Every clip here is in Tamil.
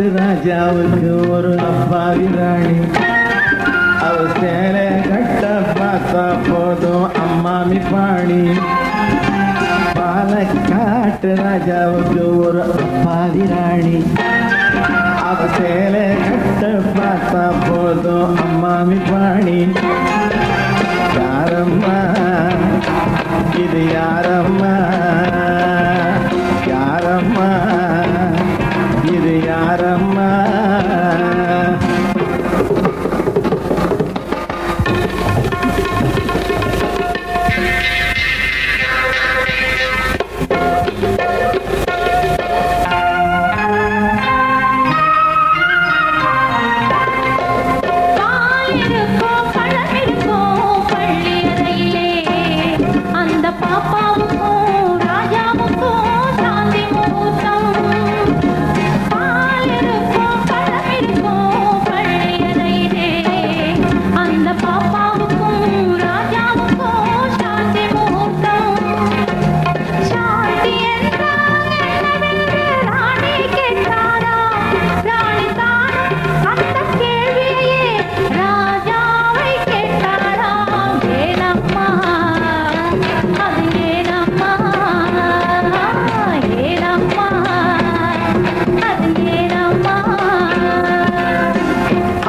காட்டு ராஜாவுக்கு ஒரு அப்பாவி ராணி. அவ சேலை கட்ட பார்த்தா போதும் அம்மாமி பாணி பாலக்காட்டு ராஜாவுக்கு ஒரு அப்பாவி ராணி. அவ சேலை கட்ட பார்த்தா போதும் அம்மாமி பாணி யாரம்மா இது யார்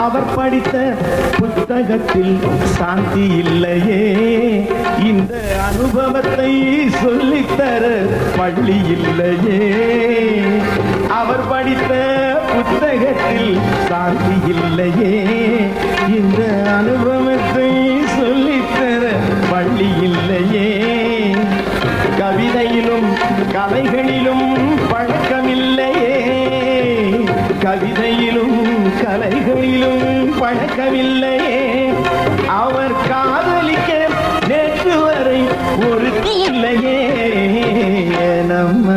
அவர் படித்த புத்தகத்தில் சாந்தி இல்லையே. இந்த அனுபவத்தை சொல்லித்தர பள்ளி இல்லையே. அவர் படித்த புத்தகத்தில் சாந்தி இல்லையே. இந்த அனுபவம் கலைகளிலும் பழக்கமில்லையே. அவர் காதலிக்க நேற்று வரை ஒரு இல்லையே. நம்ம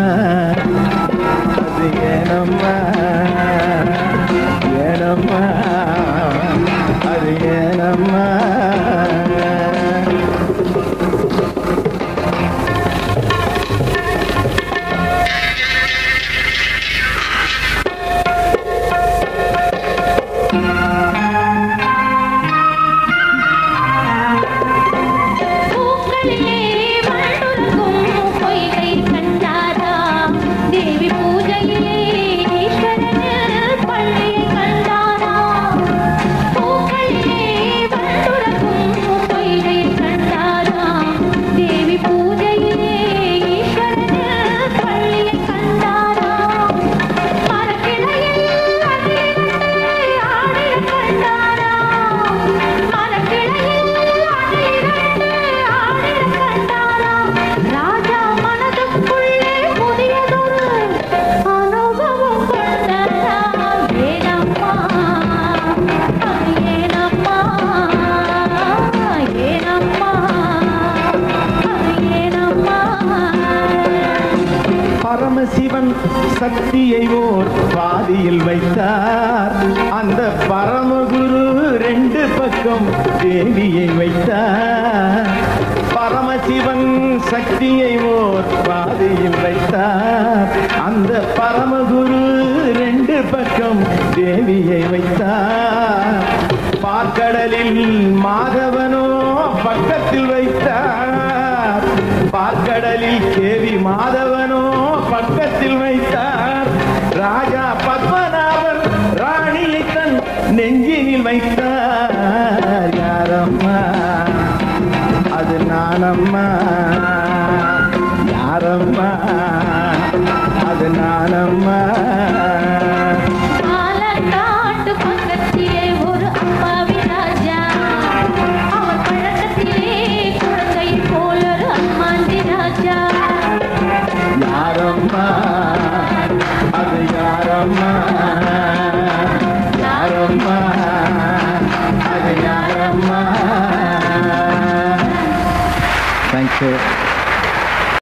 அது ஏனம்மா? சிவன் சக்தியை ஓர் பாதியில் வைத்தார். அந்த பரமகுரு ரெண்டு பக்கம் தேவியை வைத்தார். பரமசிவன் சக்தியை ஓர் பாதியில் வைத்தார். அந்த பரமகுரு ரெண்டு பக்கம் தேவியை வைத்தார். பார்க்கடலில் மாதவனோ பக்கத்தில் வைத்தார். பார்க்கடலில் கேவி மாதவ வைத்தார் யாரம்மா? அது நானம்மா. யாரம்மா? அது நானம்மா.